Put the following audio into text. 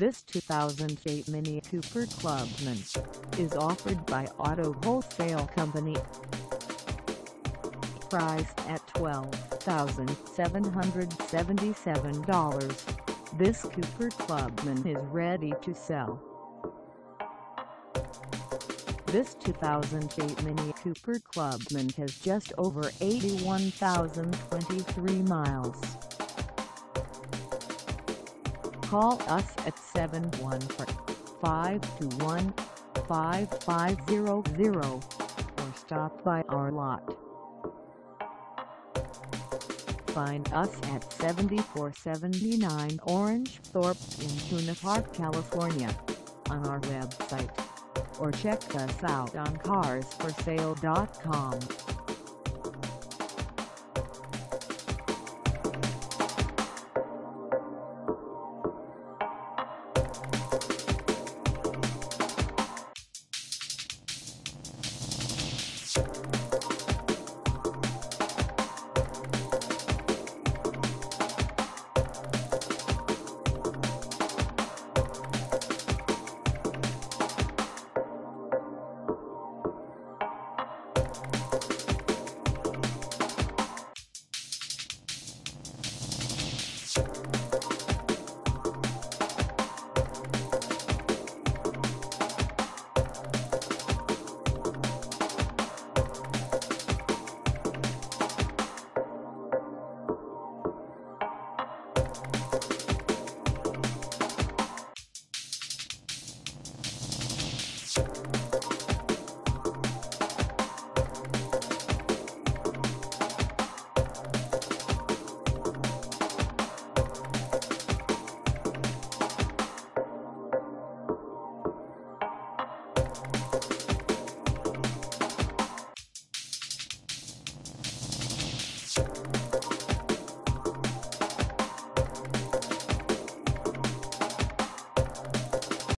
This 2008 Mini Cooper Clubman is offered by Auto Wholesale Company. Priced at $12,777, this Cooper Clubman is ready to sell. This 2008 Mini Cooper Clubman has just over 81,023 miles. Call us at 714-521-5500 or stop by our lot. Find us at 7479 Orange Thorpe in Buena Park, California on our website or check us out on carsforsale.com. Thank